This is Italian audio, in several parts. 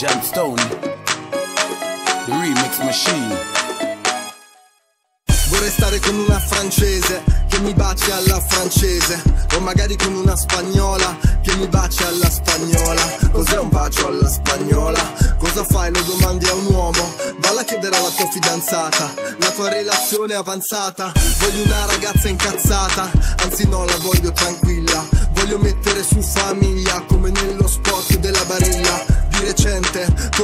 Stone, the remix machine. Vorrei stare con una francese che mi baci alla francese O magari con una spagnola che mi baci alla spagnola. Cos'è un bacio alla spagnola? Cosa fai? Lo domandi a un uomo? Valla a chiedere alla tua fidanzata. La tua relazione è avanzata. Voglio una ragazza incazzata. Anzi no, la voglio tranquilla. Voglio mettere su famiglia Come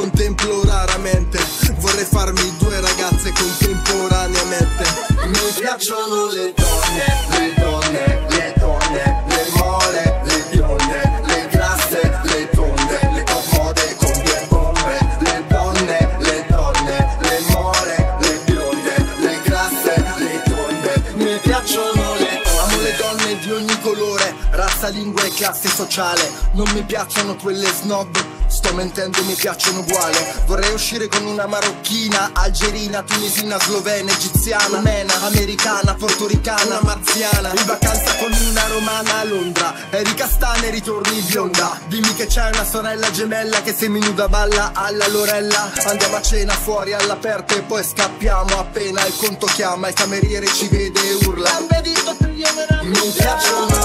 contemplo raramente. Vorrei farmi due ragazze contemporaneamente. Mi piacciono le donne, le donne, le donne Le more, le bionde, le grasse, le tonde Le top model con due bombe. Le donne, le donne, le more, le bionde Le grasse, le tonde. Mi piacciono le donne. Amo le donne di ogni colore Razza, lingua e classe sociale. Non mi piacciono quelle snob Sto mentendo, mi piacciono uguale. Vorrei uscire con una marocchina Algerina, tunisina, slovena, egiziana Mena, americana, portoricana, marziana. In vacanza con una romana a Londra. Erika Stane, ritorni bionda. Dimmi che c'è una sorella gemella Che seminuda balla alla Lorella. Andiamo a cena fuori all'aperto E poi scappiamo appena. Il conto chiama Il cameriere ci vede e urla. Mi piacciono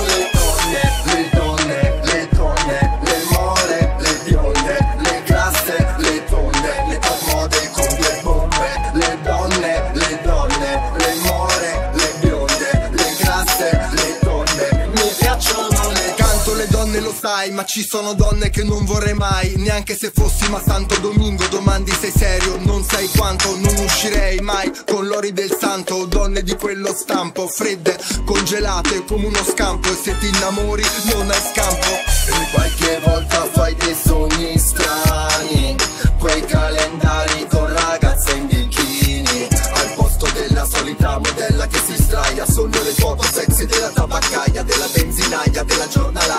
donne lo sai Ma ci sono donne che non vorrei mai. Neanche se fossi ma Santo Domingo Domandi sei serio, non sai quanto Non uscirei mai con l'ori del santo. Donne di quello stampo Fredde, congelate come uno scampo. E se ti innamori non hai scampo. E qualche volta fai dei sogni strani. Quei calendari con ragazze in bikini. Al posto della solita modella che si sdraia. Sono le foto sexy della tabaccaia Della benzinaia, della giornalaia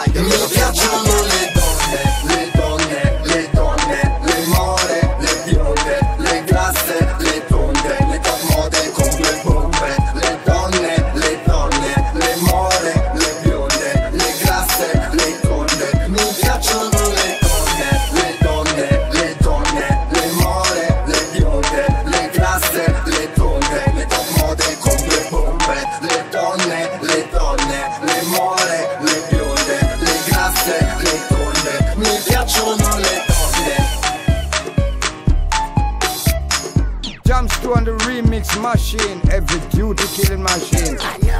to on the remix machine, every duty killing machine.